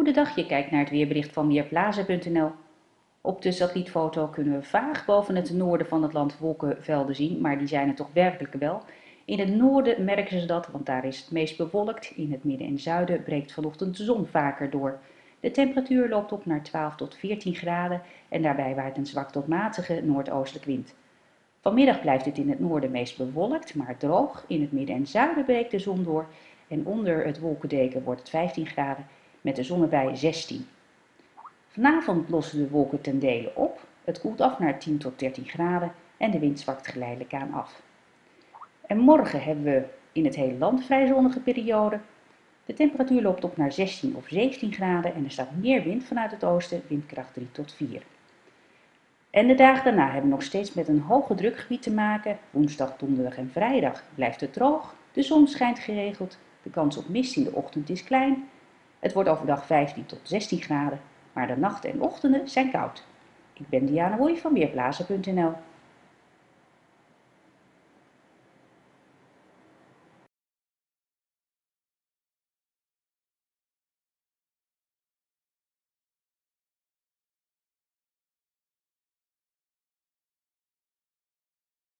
Goedendag, je kijkt naar het weerbericht van Weerplaza.nl. Op de satellietfoto kunnen we vaag boven het noorden van het land wolkenvelden zien, maar die zijn er toch werkelijk wel. In het noorden merken ze dat, want daar is het meest bewolkt. In het midden en zuiden breekt vanochtend de zon vaker door. De temperatuur loopt op naar 12 tot 14 graden en daarbij waait een zwak tot matige noordoostelijke wind. Vanmiddag blijft het in het noorden meest bewolkt, maar droog. In het midden en zuiden breekt de zon door en onder het wolkendeken wordt het 15 graden met de zon erbij 16. Vanavond lossen de wolken ten dele op. Het koelt af naar 10 tot 13 graden en de wind zwakt geleidelijk aan af. En morgen hebben we in het hele land vrij zonnige periode. De temperatuur loopt op naar 16 of 17 graden en er staat meer wind vanuit het oosten, windkracht 3 tot 4. En de dagen daarna hebben we nog steeds met een hoge drukgebied te maken. Woensdag, donderdag en vrijdag blijft het droog. De zon schijnt geregeld. De kans op mist in de ochtend is klein. Het wordt overdag 15 tot 16 graden, maar de nachten en ochtenden zijn koud. Ik ben Diana Woei van Weerplaza.nl.